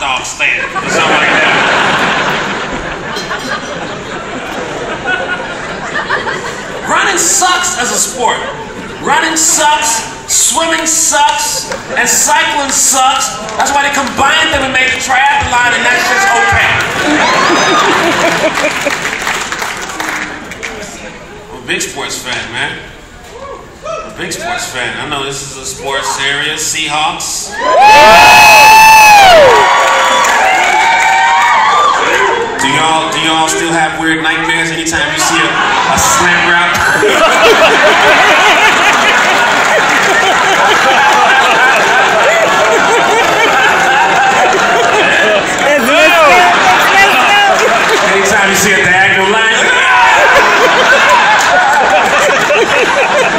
dog stand or something like that. Running sucks as a sport. Running sucks, swimming sucks, and cycling sucks. That's why they combined them and made a triathlon, and that's just okay. I'm a big sports fan, man. I'm a big sports fan. I know this is a sports area. Seahawks. Do do y'all still have weird nightmares anytime you see a, a slant route? It's messed up. It's messed up. Anytime you see a diagonal line.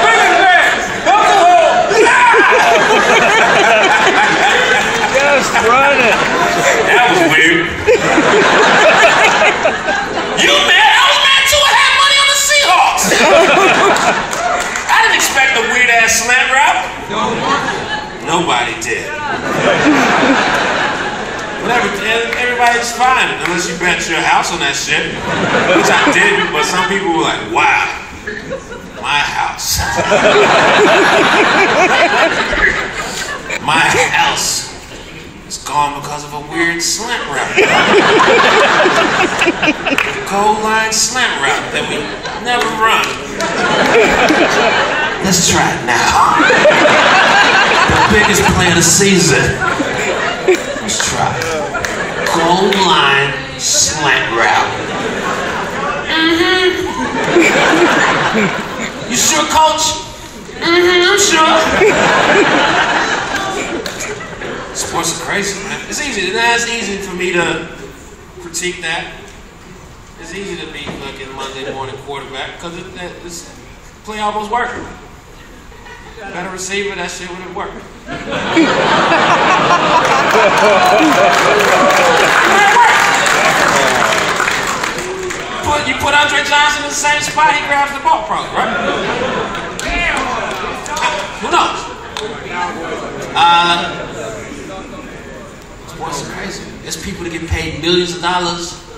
Bring it back! Help the hole! Just run it. That was weird. you mad? I was mad too. I had money on the Seahawks. I didn't expect a weird ass slant route. Nobody did. Whatever, everybody's fine unless you bet your house on that shit, which I didn't. But some people were like, "Wow, my house, my house." It's gone because of a weird slant route. Goal line slant route that we never run. Let's try it now. The biggest play of the season. Let's try it. Goal line slant route. Mm-hmm. You sure, coach? Mm-hmm, I'm sure. Sports are crazy, man. It's easy. It's easy for me to critique that. It's easy to be fucking Monday morning quarterback because it, that- it's play almost working. Better receiver, that shit wouldn't work. You put Andre Johnson in the same spot, he grabs the ball, probably, right? Who knows? Uh, Sports are crazy. There's people that get paid millions of dollars